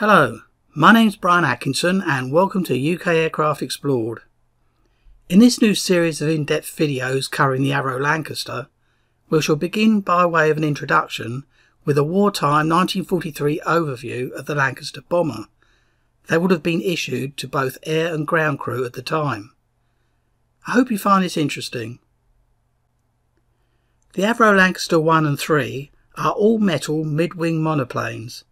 Hello, my name's Bryan Atkinson and welcome to UK Aircraft Explored. In this new series of in-depth videos covering the Avro Lancaster, we shall begin by way of an introduction with a wartime 1943 overview of the Lancaster bomber that would have been issued to both air and ground crew at the time. I hope you find this interesting. The Avro Lancaster 1 and 3 are all metal mid-wing monoplanes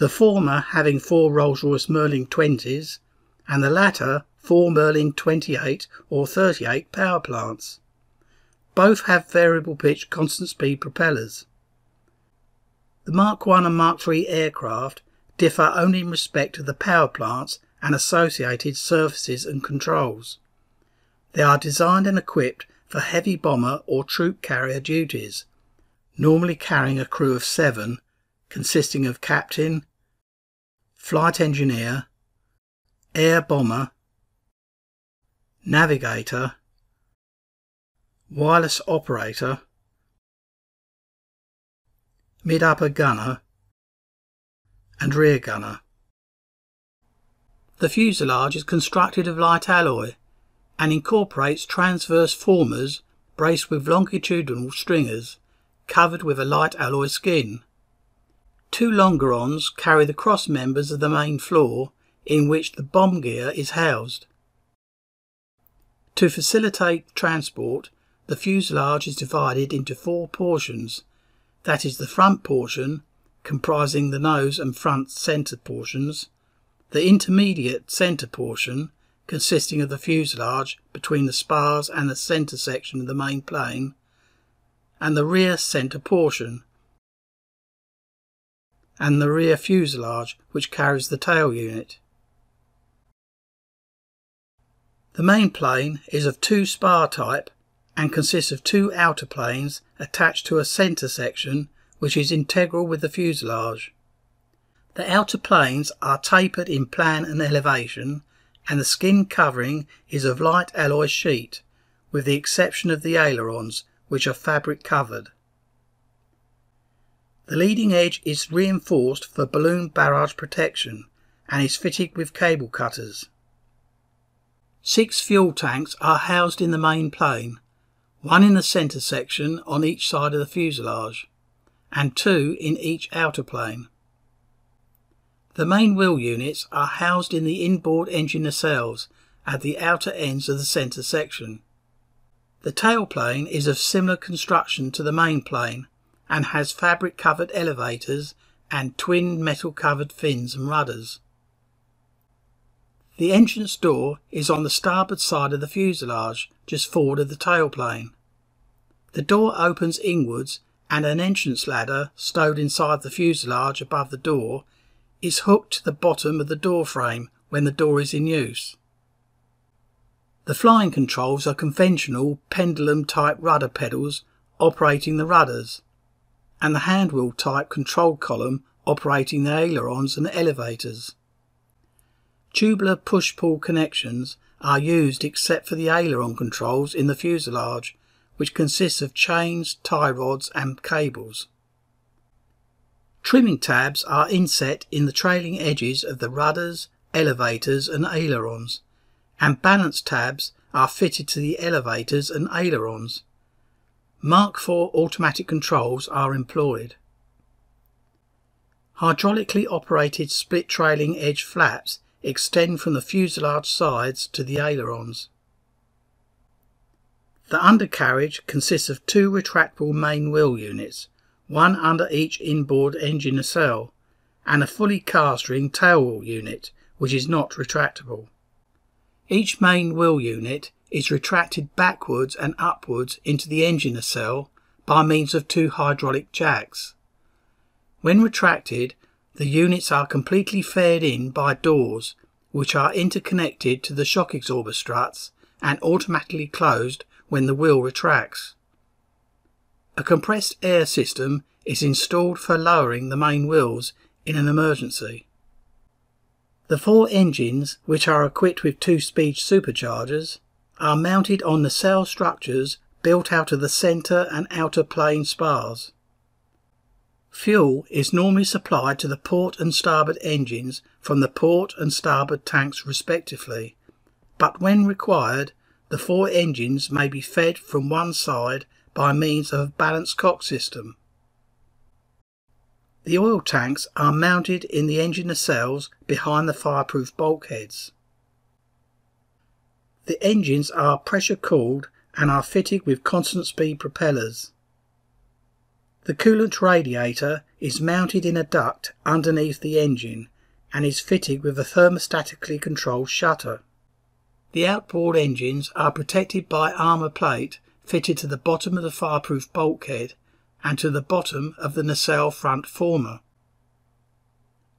the former having four Rolls-Royce Merlin 20s and the latter four Merlin 28 or 38 power plants. Both have variable pitch constant speed propellers. The Mark I and Mark III aircraft differ only in respect of the power plants and associated surfaces and controls. They are designed and equipped for heavy bomber or troop carrier duties, normally carrying a crew of seven consisting of captain, flight engineer, air bomber, navigator, wireless operator, mid-upper gunner and rear gunner. The fuselage is constructed of light alloy and incorporates transverse formers braced with longitudinal stringers covered with a light alloy skin. Two longerons carry the cross members of the main floor in which the bomb gear is housed. To facilitate transport, the fuselage is divided into four portions. That is the front portion, comprising the nose and front centre portions, the intermediate centre portion, consisting of the fuselage between the spars and the centre section of the main plane, and the rear centre portion, and the rear fuselage which carries the tail unit. The main plane is of two spar type and consists of two outer planes attached to a centre section which is integral with the fuselage. The outer planes are tapered in plan and elevation and the skin covering is of light alloy sheet with the exception of the ailerons which are fabric covered. The leading edge is reinforced for balloon barrage protection and is fitted with cable cutters. Six fuel tanks are housed in the main plane, one in the centre section on each side of the fuselage, and two in each outer plane. The main wheel units are housed in the inboard engine nacelles at the outer ends of the centre section. The tail plane is of similar construction to the main plane and has fabric covered elevators and twin metal covered fins and rudders. The entrance door is on the starboard side of the fuselage, just forward of the tailplane. The door opens inwards and an entrance ladder stowed inside the fuselage above the door is hooked to the bottom of the door frame when the door is in use. The flying controls are conventional pendulum type rudder pedals operating the rudders and the handwheel type control column operating the ailerons and elevators. Tubular push-pull connections are used except for the aileron controls in the fuselage, which consists of chains, tie rods and cables. Trimming tabs are inset in the trailing edges of the rudders, elevators and ailerons, and balance tabs are fitted to the elevators and ailerons. Mark IV automatic controls are employed. Hydraulically operated split trailing edge flaps extend from the fuselage sides to the ailerons. The undercarriage consists of two retractable main wheel units, one under each inboard engine nacelle, and a fully castoring tail wheel unit, which is not retractable. Each main wheel unit is retracted backwards and upwards into the engine nacelle by means of two hydraulic jacks. When retracted, the units are completely faired in by doors which are interconnected to the shock absorber struts and automatically closed when the wheel retracts. A compressed air system is installed for lowering the main wheels in an emergency. The four engines, which are equipped with two-speed superchargers, are mounted on nacelle structures built out of the centre and outer plane spars. Fuel is normally supplied to the port and starboard engines from the port and starboard tanks respectively, but when required, the four engines may be fed from one side by means of a balanced cock system. The oil tanks are mounted in the engine nacelles behind the fireproof bulkheads. The engines are pressure cooled and are fitted with constant speed propellers. The coolant radiator is mounted in a duct underneath the engine and is fitted with a thermostatically controlled shutter. The outboard engines are protected by armour plate fitted to the bottom of the fireproof bulkhead and to the bottom of the nacelle front former.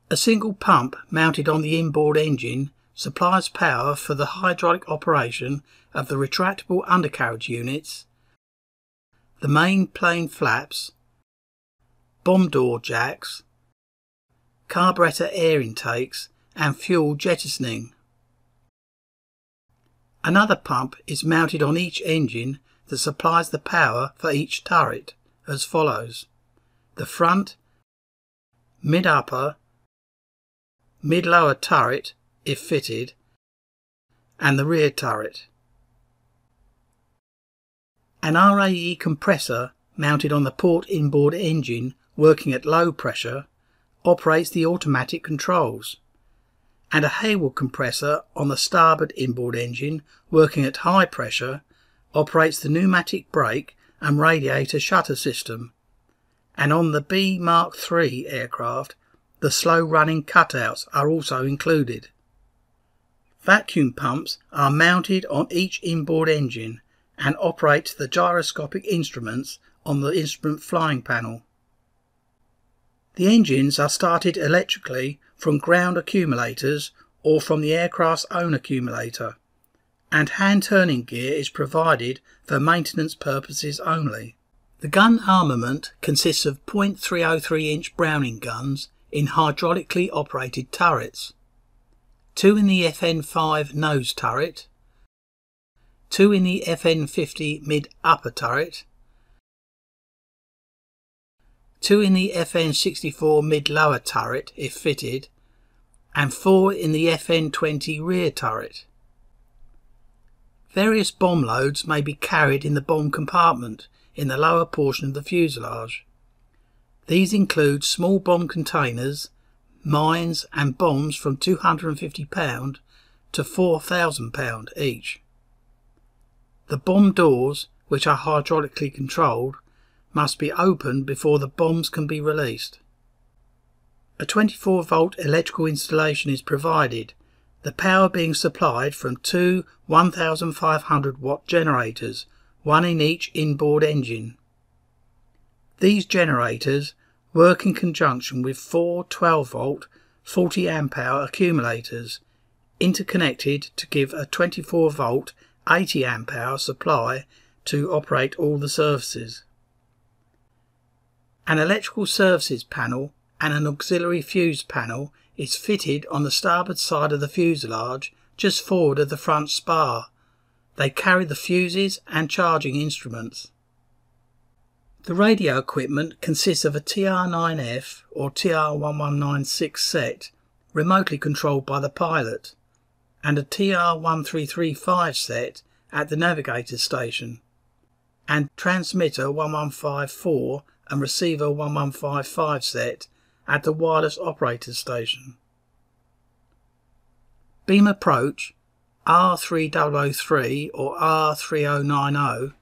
A single pump mounted on the inboard engine supplies power for the hydraulic operation of the retractable undercarriage units, the main plane flaps, bomb door jacks, carburetor air intakes and fuel jettisoning. Another pump is mounted on each engine that supplies the power for each turret as follows. The front, mid-upper, mid-lower turret if fitted, and the rear turret. An RAE compressor mounted on the port inboard engine working at low pressure operates the automatic controls and a Heywood compressor on the starboard inboard engine working at high pressure operates the pneumatic brake and radiator shutter system and on the B Mark III aircraft the slow running cutouts are also included. Vacuum pumps are mounted on each inboard engine and operate the gyroscopic instruments on the instrument flying panel. The engines are started electrically from ground accumulators or from the aircraft's own accumulator, and hand turning gear is provided for maintenance purposes only. The gun armament consists of .303 inch Browning guns in hydraulically operated turrets two in the FN5 nose turret, two in the FN50 mid upper turret, two in the FN64 mid lower turret if fitted, and four in the FN20 rear turret. Various bomb loads may be carried in the bomb compartment in the lower portion of the fuselage. These include small bomb containers mines and bombs from £250 to £4,000 each. The bomb doors, which are hydraulically controlled, must be opened before the bombs can be released. A 24 volt electrical installation is provided, the power being supplied from two 1500 watt generators, one in each inboard engine. These generators work in conjunction with four 12 volt 40 amp hour accumulators interconnected to give a 24 volt 80 amp hour supply to operate all the services. An electrical services panel and an auxiliary fuse panel is fitted on the starboard side of the fuselage just forward of the front spar. They carry the fuses and charging instruments. The radio equipment consists of a TR9F or TR1196 set, remotely controlled by the pilot, and a TR1335 set at the navigator station, and transmitter 1154 and receiver 1155 set at the wireless operator station. Beam approach R3003 or R3090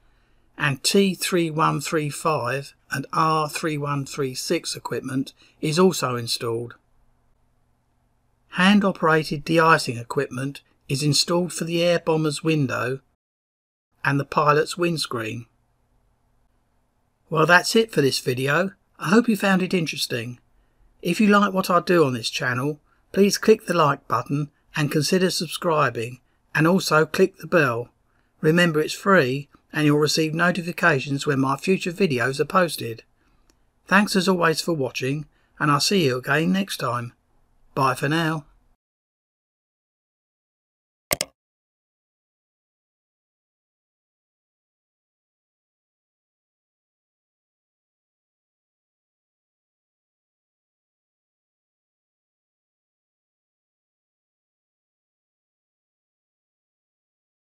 and T3135 and R3136 equipment is also installed. Hand operated de-icing equipment is installed for the air bomber's window and the pilot's windscreen. Well that's it for this video. I hope you found it interesting. If you like what I do on this channel, please click the like button and consider subscribing and also click the bell. Remember it's free and you'll receive notifications when my future videos are posted. Thanks as always for watching and I'll see you again next time. Bye for now.